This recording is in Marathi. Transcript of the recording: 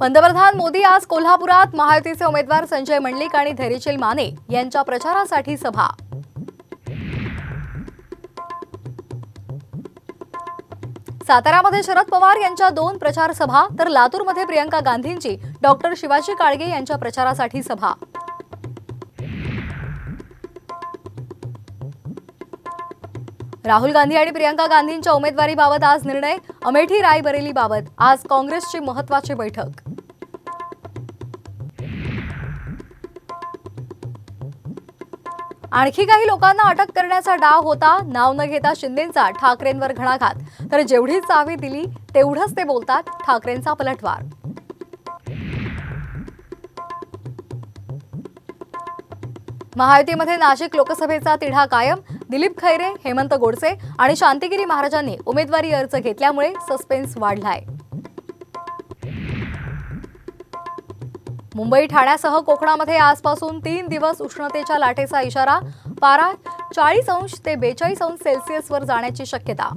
पंतप्रधान मोदी आज कोल्हापुरात महायुतीचे उमेदवार संजय मंडलिक आणि धैर्यशील माने यांच्या प्रचारासाठी सभा. सातारामध्ये शरद पवार यांच्या दोन प्रचार सभा तर लातूरमध्ये प्रियंका गांधींची डॉक्टर शिवाजी काळगे यांच्या प्रचारासाठी सभा. राहुल गांधी आणि प्रियंका गांधींच्या उमेदवारीबाबत आज निर्णय अमेठी रायबरेलीबाबत. आज काँग्रेसची महत्वाची बैठक. आणखी काही लोकांना अटक करण्याचा डाव होता नाव न घेता शिंदेचा ठाकरेंवर घणाघात. तर जेवढी चावी दिली तेवढंच ते बोलतात ठाकरेंचा पलटवार. महायुतीमध्ये नाशिक लोकसभेचा तिढा कायम. दिलीप खैरे हेमंत गोडसे आणि शांतिगिरी महाराजांनी उमेदवारी अर्ज घेतल्यामुळे सस्पेन्स वाढलाय. मुंबई ठाण्यासह कोकणामध्ये आजपासून तीन दिवस उष्णतेच्या लाटेचा इशारा. पारा चाळीस अंश ते बेचाळीस अंश सेल्सिअसवर जाण्याची शक्यता.